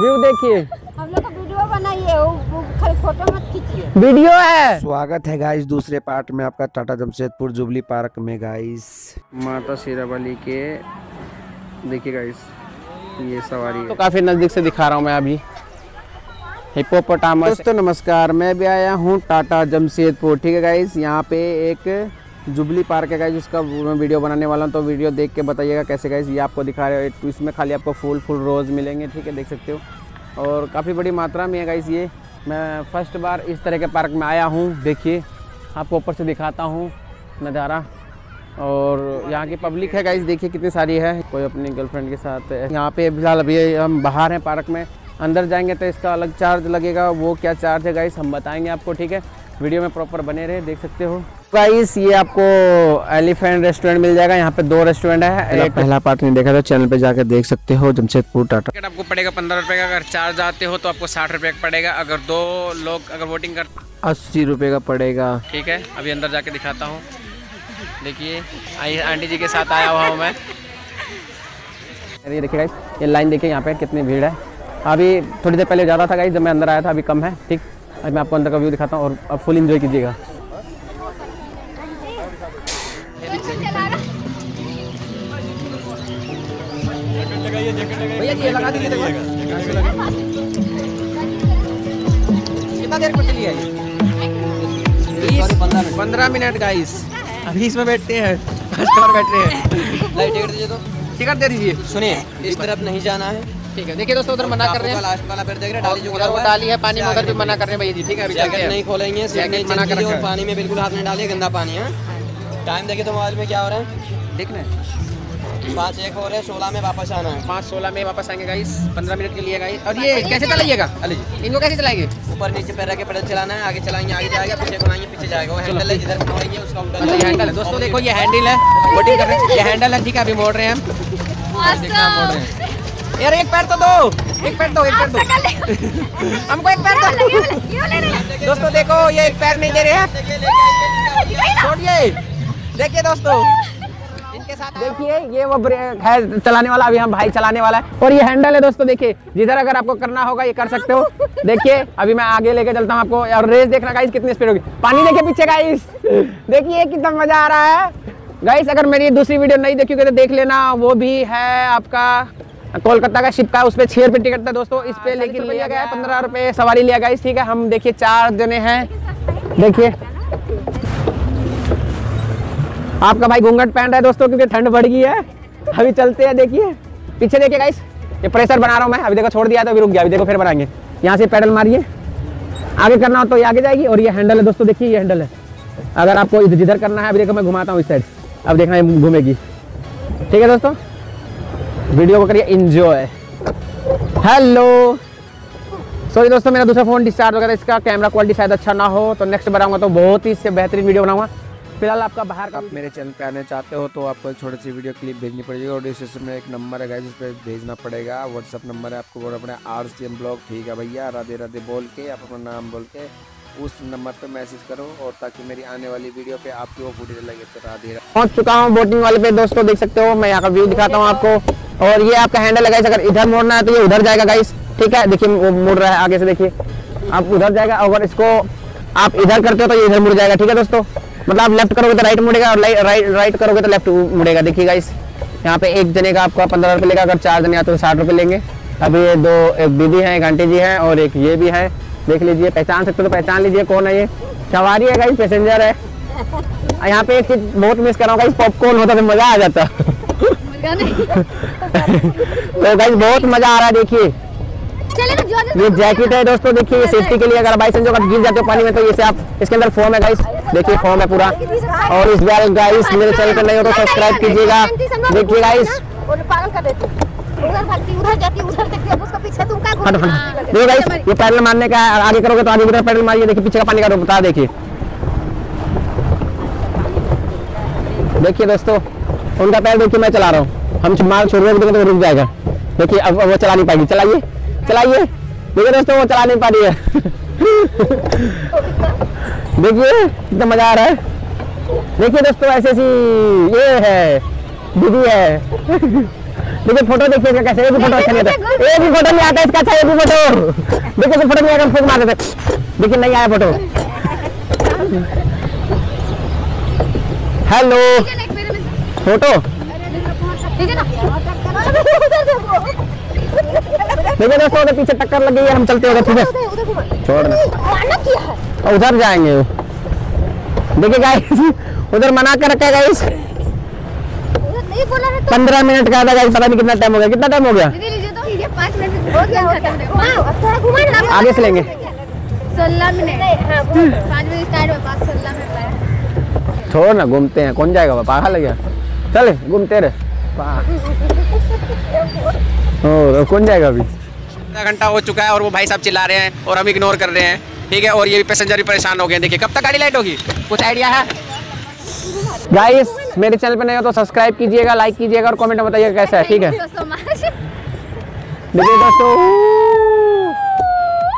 View देखिए। हम लोग का वीडियो बनाइए वो- वो खाली फ़ोटो मत खींचिए। वीडियो है। स्वागत है गाइस दूसरे पार्ट में आपका टाटा जमशेदपुर जुबली पार्क में गाइस माता शेरावाली के देखिए गाइस ये सवारी तो काफ़ी नज़दीक से दिखा रहा हूँ मैं अभी। हिप्पोपोटामस दोस्तों नमस्कार मैं भी आया हूँ टाटा जमशेदपुर। ठीक है गाइस यहाँ पे एक जुबली पार्क है गाइज़ उसका मैं वीडियो बनाने वाला हूँ तो वीडियो देख के बताइएगा कैसे गाइस ये आपको दिखा रहे हो। इसमें खाली आपको फूल फूल रोज़ मिलेंगे, ठीक है, देख सकते हो। और काफ़ी बड़ी मात्रा में है गाइज़ ये। मैं फ़र्स्ट बार इस तरह के पार्क में आया हूँ, देखिए, आपको ऊपर से दिखाता हूँ नज़ारा। और यहाँ की पब्लिक है गाइस देखिए कितनी सारी है। कोई अपनी गर्लफ्रेंड के साथ है। यहाँ पे फ़िलहाल अभी हम बाहर हैं पार्क में। अंदर जाएँगे तो इसका अलग चार्ज लगेगा। वो क्या चार्ज है गाइस हम बताएँगे आपको, ठीक है। वीडियो में प्रॉपर बने रहे, देख सकते हो। गाइस ये आपको एलिफेंट रेस्टोरेंट मिल जाएगा। यहाँ पे दो रेस्टोरेंट है एक पहला पार्ट नहीं देखा तो चैनल पे जाकर देख सकते हो जमशेदपुर टाटा। टिकट आपको पड़ेगा पंद्रह रुपये का अगर चार जाते हो तो आपको साठ रुपए का पड़ेगा। अगर दो लोग अगर वोटिंग कर अस्सी रुपये का पड़ेगा। ठीक है अभी अंदर जाके दिखाता हूँ। देखिए आई आंटी जी के साथ आया हुआ हूँ मैं। ये देखिए ये लाइन देखिए यहाँ पे कितनी भीड़ है। अभी थोड़ी देर पहले ज़्यादा था गाइस जब मैं अंदर आया था अभी कम है ठीक। अभी मैं आपको अंदर का व्यू दिखाता हूँ और अब फुल इंजॉय कीजिएगा। कितना देर को चली है पंद्रह मिनट गाइस अभी इसमें बैठते हैं। बैठ रहे हैं। लाइट टिकट दीजिए तो। टिकट दे दीजिए। सुनिए इस तरफ़ नहीं जाना है। ठीक है देखिए दोस्तों उधर मना कर रहे हैं। लास्ट वाला पेड़ देख रहे हैं डाली जो उधर वो डाली है पानी में उधर भी मना कर रहे हैं भैया जी। ठीक है अभी चलते हैं। नहीं खोलेंगे जैकेट मना कर पानी में बिल्कुल हाथ नहीं डालिए गंदा पानी है। टाइम देखिए तो मोबाइल में क्या हो रहा है। देखना है। पाँच एक हो रहे सोलह में वापस आना है। पाँच सोलह में वापस आएँगे गाइस पंद्रह मिनट के लिए गाइस और ये कैसे चलाइएगा? अली इनको कैसे चलाएँगे? ऊपर नीचे पैर के पैडल चलाना है आगे चलाएँगे आगे जाएगा पीछे घुमाएँगे पीछे जाएगा। वो हैंडल है जिधर घुमाएँगे उसका उल्टा हैंडल है। दोस्तों देखो ये हैंडल है। वोटिंग कर रहे हैं ये हैंडल है। ठीक है अभी मोड़ रहे हैं हम। हैं। यार एक पैर तो दो। एक पैर दो एक पैर दो। हमको एक पैर दो। दोस्तों देखो ये एक पैर नहीं दे रहे हैं। छोड़िए। देखिए दोस्तों। साथ देखिए ये वो ब्रेक है चलाने वाला अभी हम भाई चलाने वाला है। और ये हैंडल है दोस्तों देखिए जिधर अगर आपको करना होगा ये कर सकते हो। देखिए अभी मैं आगे लेके चलता हूँ आपको और रेस देखना गाइस कितनी स्पीड होगी। पानी देखिए पीछे गाइस देखिए कितना मज़ा आ रहा है। गाइस अगर मेरी दूसरी वीडियो नहीं देखी तो देख लेना वो भी है आपका कोलकाता का शिप का उस पर छह रुपये टिकट था दोस्तों। इस पे लेकिन लिया गया है पंद्रह रुपये सवारी लिया गाइस ठीक है? हम देखिए चार जने हैं। देखिए। आपका भाई घूंघट पहन रहा है दोस्तों, क्योंकि ठंड बढ़ गई है। अभी चलते हैं, देखिए। पीछे देखिए गाइस ये प्रेशर बना रहा हूँ मैं। अभी देखो, छोड़ दिया तो अभी रुक गया, अभी देखो, फिर बनाएँगे। यहाँ से पैडल मारिए। आगे करना हो तो ये आगे जाएगी, और ये हैंडल है दोस्तों, देखिए, ये हैंडल है। अगर आपको इधर जिधर करना है, अभी देखो, मैं घुमाता हूँ इस साइड अब देखना घूमेगी। ठीक है दोस्तों? वीडियो को करिए इंजॉय हेलो सॉरी दोस्तों, मेरा दूसरा फ़ोन डिस्चार्ज हो गया था इसका कैमरा क्वालिटी शायद अच्छा ना हो तो नेक्स्ट बनाऊँगा तो बहुत ही इससे बेहतरीन वीडियो बनाऊँगा। फ़िलहाल आपका बाहर का आप मेरे चैनल पे आने चाहते हो तो आपको एक छोटी सी वीडियो क्लिप भेजनी पड़ेगी और डिस्क्रिप्शन में एक नंबर है जिस पे भेजना पड़ेगा। व्हाट्सअप नंबर है आपको पड़ेगा आर सी एम ब्लॉग ठीक है भैया? राधे राधे बोल के आप अपना नाम बोल के उस नंबर पे मैसेज करो और ताकि मेरी आने वाली वीडियो पे आपकी वो फुटेज लगे तो राधे राधे। पहुँच चुका हूँ बोटिंग वाले पे। दोस्तों देख सकते हो मैं यहाँ का व्यू दिखाता हूँ आपको। और ये आपका हैंडल है गाइस अगर इधर मोड़ना है तो ये उधर जाएगा गाइस ठीक है? देखिए वो मुड़ रहा है आगे से देखिए। आप उधर जाएगा अगर इसको आप इधर करते हो तो ये इधर मुड़ जाएगा। ठीक है दोस्तों? मतलब आप लेफ़्ट करोगे तो राइट मुड़ेगा और राइट राइट करोगे तो लेफ़्ट मुड़ेगा। देखिए गाइस यहाँ पे एक जने का आपका पंद्रह रुपये लेगा अगर चार जने आते तो साठ रुपये लेंगे। अभी ये दो एक दीदी है एक आंटी जी है और एक ये भी है। देख लीजिए पहचान सकते हो तो पहचान लीजिए कौन है ये। सवारी है गाइस पैसेंजर है। यहाँ पे एक चीज़ बहुत मिस कर रहा हूँ गाइस पॉपकॉर्न होता तो मज़ा आ जाता। तो गाइस बहुत मज़ा आ रहा है देखिए। जो ये जैकेट है। दोस्तों देखिए ये सेफ्टी के लिए अगर बाई चांस अगर गिर जाते हो पानी में तो ये आप इसके अंदर फॉर्म है गाइस देखिए फॉर्म है पूरा। और इस बार गाइस मेरे चैनल पे नहीं हो तो सब्सक्राइब कीजिएगा। देखिए गाइस देखो गाइस ये पैडल मारने का है आगे करोगे तो आगे की तरफ़ पैडल मारिए। देखिए पीछे का पानी का रुख बता देखिए। देखिए दोस्तों उनका पैर देखिए मैं चला रहा हूँ। हम मार छोड़ देंगे तो रुक जाएगा। देखिए अब वो चला नहीं पाएगी। चलाइए चलाइए। देखिए दोस्तों वो चला नहीं पा रही है देखिए कितना मज़ा आ रहा है देखिए दोस्तों ऐसे ऐसी ये है दीदी है देखिए फ़ोटो देखिए इसका कैसे भी फ़ोटो अच्छा नहीं आता एक भी फ़ोटो नहीं आता इसका अच्छा एक भी फ़ोटो देखिए फ़ोटो नहीं आएगा फूक मार देते देखिए नहीं आया फ़ोटो हेलो। फ़ोटो है देखो दोस्तों उधर पीछे टक्कर लग गई है हम चलते हैं उधर ठीक है उधर है। जाएँगे वो। देखिए गाइस उधर मना कर रखा है गाइस उधर नहीं बोला है तो। पंद्रह मिनट का था गाइस पता नहीं कितना टाइम हो गया। कितना टाइम हो गया? तो हो गया। हो गया आगे से लेंगे। सोलह मिनट। हाँ है छोड़ ना घूमते हैं। कौन जाएगा? पागल है क्या? चल घूमते रहे। और कौन जाएगा अभी? आधा घंटा हो चुका है और वो भाई साहब चिल्ला रहे हैं और हम इग्नोर कर रहे हैं। ठीक है? और ये भी पैसेंजर भी परेशान हो गए देखिए कब तक गाड़ी लाइट होगी? कुछ आइडिया है? गाइस मेरे चैनल पे नए हो तो सब्सक्राइब कीजिएगा लाइक कीजिएगा और कमेंट में बताइएगा कैसा है ठीक है? देखिए दोस्तों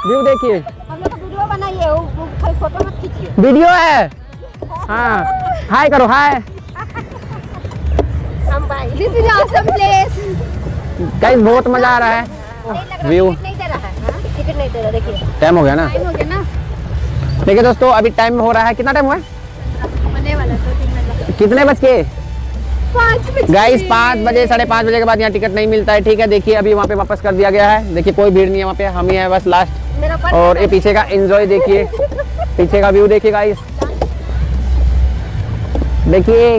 व्यू देखिए। वीडियो बनाइए वो वो फ़ोटो मत खींचिए। वीडियो है? हाँ। हाय करो हाय हम भाई this is awesome place guys बहुत मज़ा आ रहा है। देखिए टाइम हो गया ना? टाइम हो गया ना? देखिए दोस्तों अभी टाइम हो रहा है। कितना टाइम हुआ कितने बज के? गाइस पाँच बजे साढ़े पाँच बजे के बाद यहाँ टिकट नहीं मिलता है ठीक है? देखिए अभी वहाँ पे वापस कर दिया गया है। देखिए कोई भीड़ नहीं है वहाँ पे। हम ही है बस लास्ट और ये पीछे का एंजॉय देखिए। पीछे का व्यू देखिए गाइस देखिए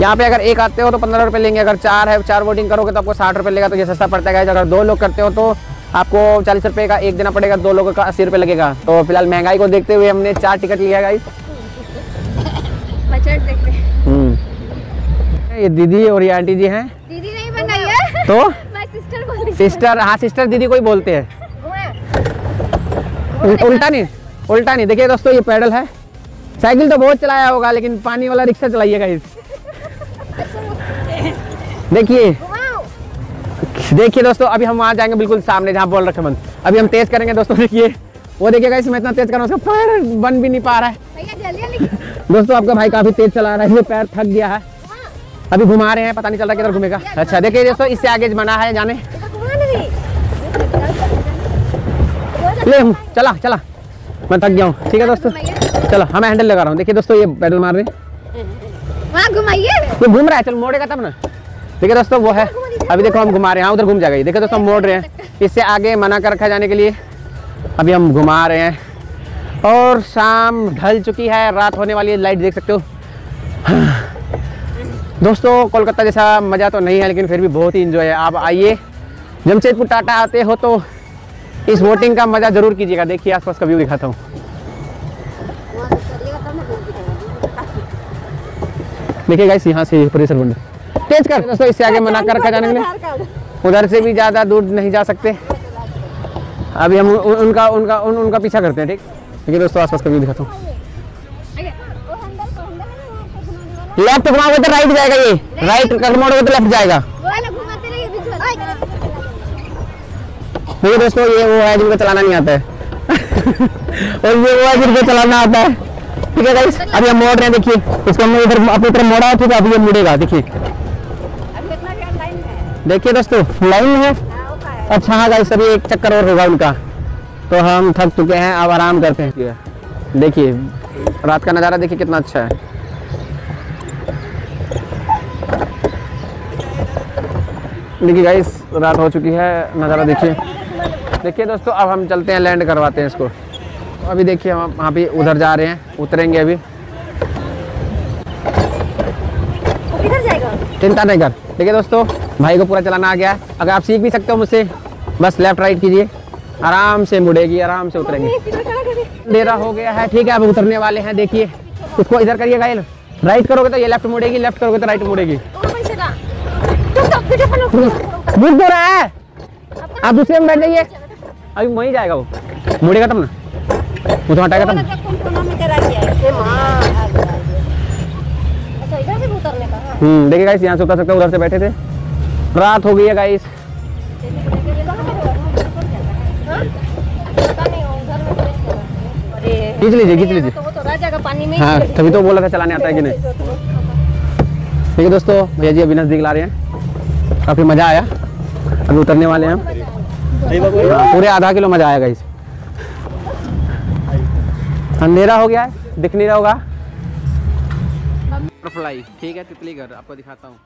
यहाँ पे अगर एक आते हो तो पंद्रह रुपये लेंगे अगर चार है चार वोटिंग करोगे तो आपको साठ रुपये लेगा तो ये सस्ता पड़ता है अगर दो लोग करते हो तो आपको चालीस रुपये का एक देना पड़ेगा दो लोगों का अस्सी रुपये लगेगा। तो फ़िलहाल महँगाई को देखते हुए हमने चार टिकट लिया गाइस हैं। हम्म। ये दीदी और ये आंटी जी हैं। दीदी नहीं बनाई है। तो? सिस्टर सिस्टर हाँ। सिस्टर दीदी को ही बोलते हैं। उल्टा नहीं उल्टा नहीं। देखिए दोस्तों ये पैडल है। साइकिल तो बहुत चलाया होगा लेकिन पानी वाला रिक्शा चलाइएगा इस देखिए। देखिए दोस्तों अभी हम वहाँ जाएँगे बिल्कुल सामने जहाँ बोल रखे बंद। अभी हम तेज करेंगे दोस्तों देखिए। वो देखिएगा इसमें इतना तेज करना उसका पैर बन भी नहीं पा रहा है। दोस्तों आपका भाई काफ़ी तेज चला रहा है पैर थक गया है। अभी घुमा रहे हैं पता नहीं चल रहा किधर घूमेगा। अच्छा देखिए दोस्तों इससे आगे बना है जाने। ले चला चला। मैं थक गया हूँ। ठीक है दोस्तों। चलो हम हैंडल लगा रहा हूँ। देखिए दोस्तों ये पैडल मार रहे हैं। घुमाइए। घूम रहा है चल मोड़ेगा तब ना। देखिए दोस्तों, वो है। अभी देखो हम घुमा रहे हैं। हाँ उधर घूम जाएगा ये। देखिए दोस्तों, हम मोड़ रहे हैं। इससे आगे मना कर रखा जाने के लिए अभी हम घुमा रहे हैं। और शाम ढल चुकी है। रात होने वाली है। लाइट देख सकते हो। दोस्तों, कोलकाता जैसा मज़ा तो नहीं है, लेकिन फिर भी बहुत ही इंजॉय है। आप आइए। जमशेदपुर टाटा आते हो तो इस बोटिंग का मज़ा ज़रूर कीजिएगा। देखिए, आसपास का व्यू दिखाता हूँ। देखिए गाइस यहाँ से प्रेशर बंद तेज कर। दोस्तों इससे आगे मना कर रखा जाने के लिए उधर से भी ज़्यादा दूर नहीं जा सकते। अभी हम उनका उनका उन, उनका पीछा करते हैं ठीक? देखिए दोस्तों आसपास का व्यू दिखाता हूँ। लेफ़्ट घुमाओगे तो राइट जाएगा ये। राइट मोड़ोगे तो लेफ़्ट जाएगा। देखिए दोस्तों ये वो है जिनको चलाना नहीं आता है। और ये वो है जिनको चलाना आता है। ठीक है गाइस अभी हम मोड़ रहे हैं देखिए। इसको हमने इधर अपनी तरफ़ मोड़ा है ठीक है? अभी ये मुड़ेगा देखिए। देखिए दोस्तों लाइन है। अच्छा हाँ गाइस अभी एक चक्कर और होगा उनका। तो हम थक चुके हैं अब आराम करते हैं। देखिए रात का नज़ारा देखिए कितना अच्छा है। देखिए गाइस रात हो चुकी है नज़ारा देखिए। देखिए दोस्तों अब हम चलते हैं लैंड करवाते हैं इसको। अभी देखिए हम वहाँ पे उधर जा रहे हैं उतरेंगे अभी। चिंता नहीं कर देखिए दोस्तों भाई को पूरा चलाना आ गया अगर आप सीख भी सकते हो मुझसे बस लेफ़्ट राइट कीजिए। आराम से मुड़ेगी आराम से उतरेंगे। अंधेरा हो गया है ठीक है अब उतरने वाले हैं देखिए। उसको इधर करिएगा ये राइट करोगे तो ये लेफ़्ट मुड़ेगी लेफ़्ट करोगे तो राइट मुड़ेगी। तो दो रहा है। आप दूसरे में बैठ जाइए। अभी वहीं जाएगा वो। मुड़ेगा तब ना। वो तो हटाएगा तब अच्छा हाँ। हम्म देखिए गाइस यहाँ से उतर सकते हो उधर से बैठे थे। रात हो गई है गाइस खींच लीजिए खींच लीजिए। हाँ तभी तो बोला था चलाने आता है कि नहीं। देखिए दोस्तों भैया जी अभी नज़दीक ला रहे हैं। काफ़ी मज़ा आया। अभी उतरने वाले हैं हाँ, पूरे आधा किलो मज़ा आया गाइस अंधेरा हो गया है दिख नहीं रहा होगा। बटरफ्लाई ठीक है तितली घर आपको दिखाता हूँ।